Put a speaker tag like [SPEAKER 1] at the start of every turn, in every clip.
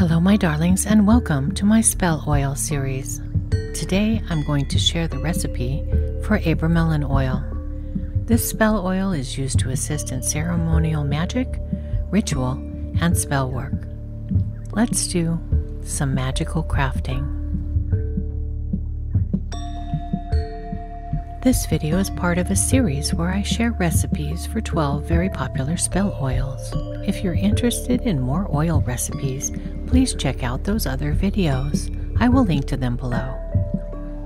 [SPEAKER 1] Hello, my darlings, and welcome to my spell oil series. Today I'm going to share the recipe for Abramelin oil. This spell oil is used to assist in ceremonial magic, ritual, and spell work. Let's do some magical crafting. This video is part of a series where I share recipes for 12 very popular spell oils. If you're interested in more oil recipes, please check out those other videos. I will link to them below.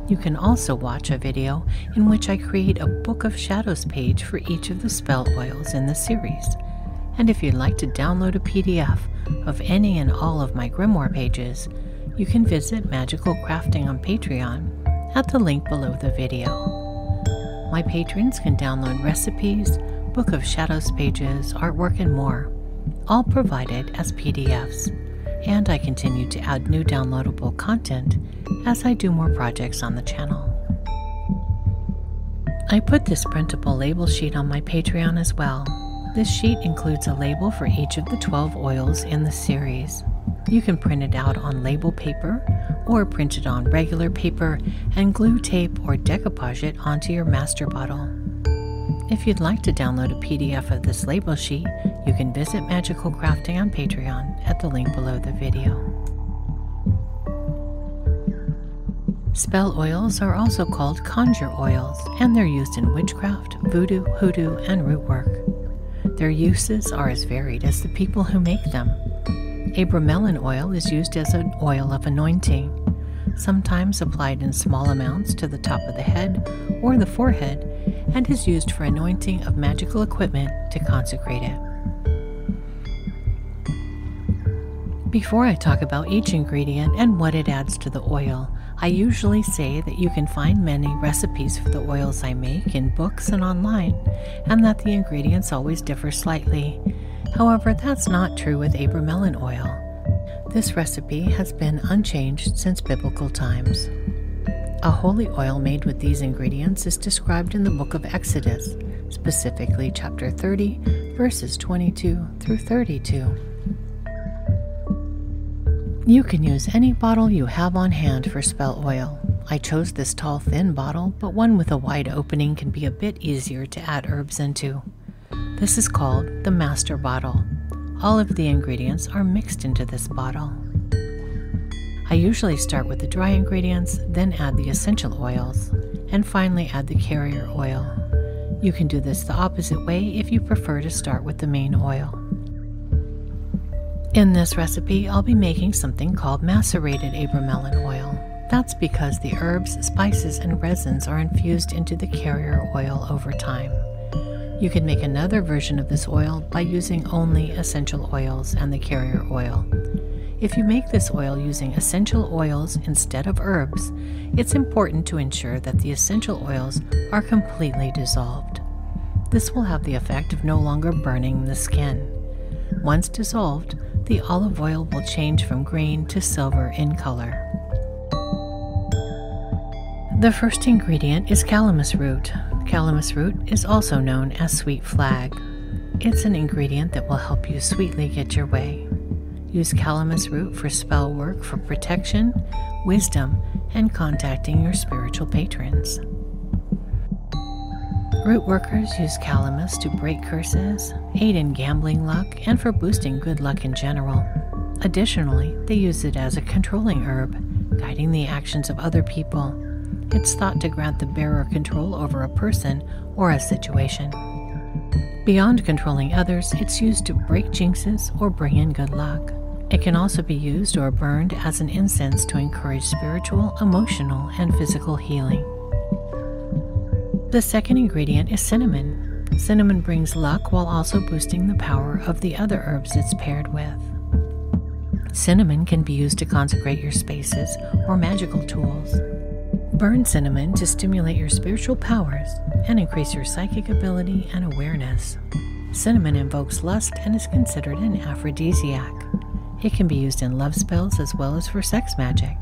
[SPEAKER 1] You can also watch a video in which I create a Book of Shadows page for each of the spell oils in the series. And if you'd like to download a PDF of any and all of my grimoire pages, you can visit Magical Crafting on Patreon at the link below the video. My patrons can download recipes, Book of Shadows pages, artwork, and more, all provided as PDFs. And I continue to add new downloadable content as I do more projects on the channel. I put this printable label sheet on my Patreon as well. This sheet includes a label for each of the 12 oils in the series. You can print it out on label paper or print it on regular paper and glue tape or decoupage it onto your master bottle. If you'd like to download a PDF of this label sheet, you can visit Magical Crafting on Patreon at the link below the video. Spell oils are also called conjure oils, and they're used in witchcraft, voodoo, hoodoo, and root work. Their uses are as varied as the people who make them. Abramelin oil is used as an oil of anointing, sometimes applied in small amounts to the top of the head or the forehead, and is used for anointing of magical equipment to consecrate it. Before I talk about each ingredient and what it adds to the oil, I usually say that you can find many recipes for the oils I make in books and online, and that the ingredients always differ slightly. However, that's not true with Abramelin oil. This recipe has been unchanged since biblical times. A holy oil made with these ingredients is described in the book of Exodus, specifically chapter 30, verses 22 through 32. You can use any bottle you have on hand for spell oil. I chose this tall, thin bottle, but one with a wide opening can be a bit easier to add herbs into. This is called the master bottle. All of the ingredients are mixed into this bottle. I usually start with the dry ingredients, then add the essential oils, and finally add the carrier oil. You can do this the opposite way if you prefer to start with the main oil. In this recipe, I'll be making something called macerated abramelin oil. That's because the herbs, spices, and resins are infused into the carrier oil over time. You can make another version of this oil by using only essential oils and the carrier oil. If you make this oil using essential oils instead of herbs, it's important to ensure that the essential oils are completely dissolved. This will have the effect of no longer burning the skin. Once dissolved, the olive oil will change from green to silver in color. The first ingredient is calamus root. Calamus root is also known as sweet flag. It's an ingredient that will help you sweetly get your way. Use calamus root for spell work for protection, wisdom, and contacting your spiritual patrons. Root workers use calamus to break curses, aid in gambling luck, and for boosting good luck in general. Additionally, they use it as a controlling herb, guiding the actions of other people it's thought to grant the bearer control over a person or a situation. Beyond controlling others, it's used to break jinxes or bring in good luck. It can also be used or burned as an incense to encourage spiritual, emotional, and physical healing. The second ingredient is cinnamon. Cinnamon brings luck while also boosting the power of the other herbs it's paired with. Cinnamon can be used to consecrate your spaces or magical tools. Burn cinnamon to stimulate your spiritual powers and increase your psychic ability and awareness. Cinnamon invokes lust and is considered an aphrodisiac. It can be used in love spells as well as for sex magic.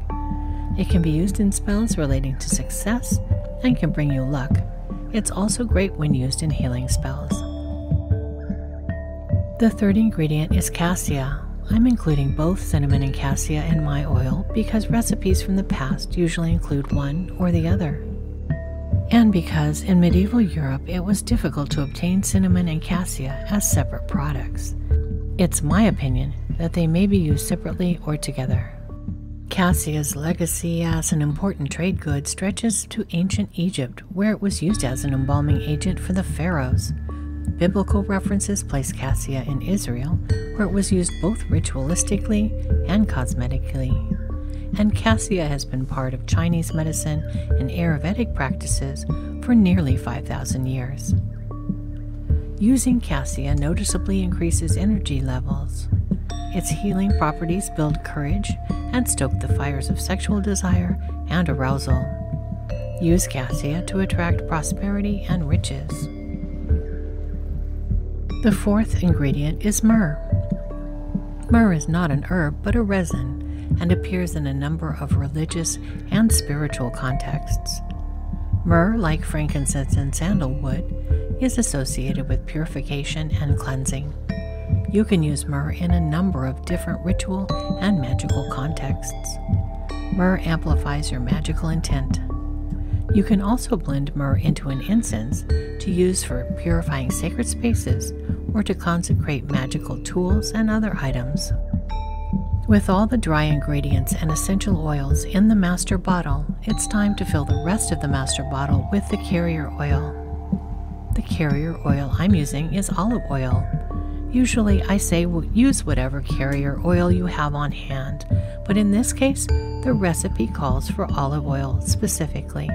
[SPEAKER 1] It can be used in spells relating to success and can bring you luck. It's also great when used in healing spells. The third ingredient is cassia. I'm including both cinnamon and cassia in my oil because recipes from the past usually include one or the other. And because in medieval Europe it was difficult to obtain cinnamon and cassia as separate products. It's my opinion that they may be used separately or together. Cassia's legacy as an important trade good stretches to ancient Egypt, where it was used as an embalming agent for the pharaohs. Biblical references place cassia in Israel, where it was used both ritualistically and cosmetically. And cassia has been part of Chinese medicine and Ayurvedic practices for nearly 5,000 years. Using cassia noticeably increases energy levels. Its healing properties build courage and stoke the fires of sexual desire and arousal. Use cassia to attract prosperity and riches. The fourth ingredient is myrrh. Myrrh is not an herb but a resin and appears in a number of religious and spiritual contexts. Myrrh, like frankincense and sandalwood, is associated with purification and cleansing. You can use myrrh in a number of different ritual and magical contexts. Myrrh amplifies your magical intent. You can also blend myrrh into an incense to use for purifying sacred spaces or to consecrate magical tools and other items. With all the dry ingredients and essential oils in the master bottle, it's time to fill the rest of the master bottle with the carrier oil. The carrier oil I'm using is olive oil, Usually, I say use whatever carrier oil you have on hand, but in this case, the recipe calls for olive oil specifically.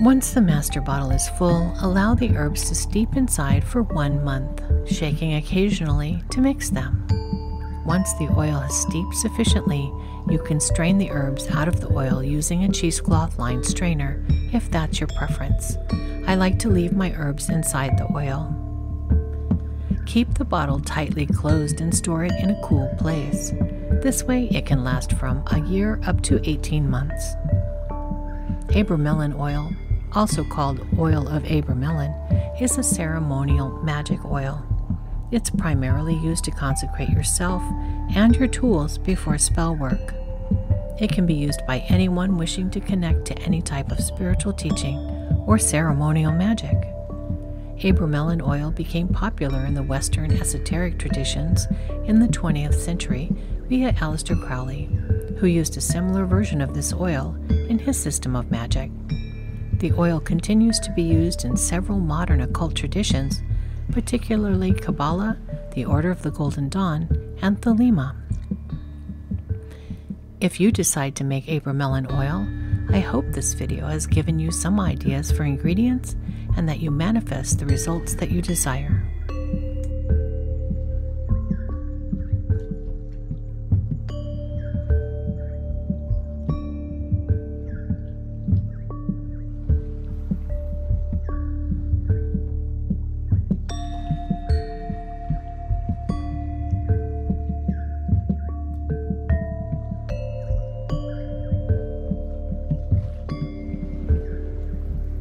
[SPEAKER 1] Once the master bottle is full, allow the herbs to steep inside for one month, shaking occasionally to mix them. Once the oil has steeped sufficiently, you can strain the herbs out of the oil using a cheesecloth lined strainer if that's your preference. I like to leave my herbs inside the oil. Keep the bottle tightly closed and store it in a cool place. This way it can last from a year up to 18 months. Abramelin oil, also called oil of Abramelin, is a ceremonial magic oil. It's primarily used to consecrate yourself and your tools before spell work. It can be used by anyone wishing to connect to any type of spiritual teaching or ceremonial magic. Abramelin oil became popular in the Western esoteric traditions in the 20th century via Aleister Crowley, who used a similar version of this oil in his system of magic. The oil continues to be used in several modern occult traditions, particularly Kabbalah, the Order of the Golden Dawn, and Thelema. If you decide to make Abramelin oil, I hope this video has given you some ideas for ingredients and that you manifest the results that you desire.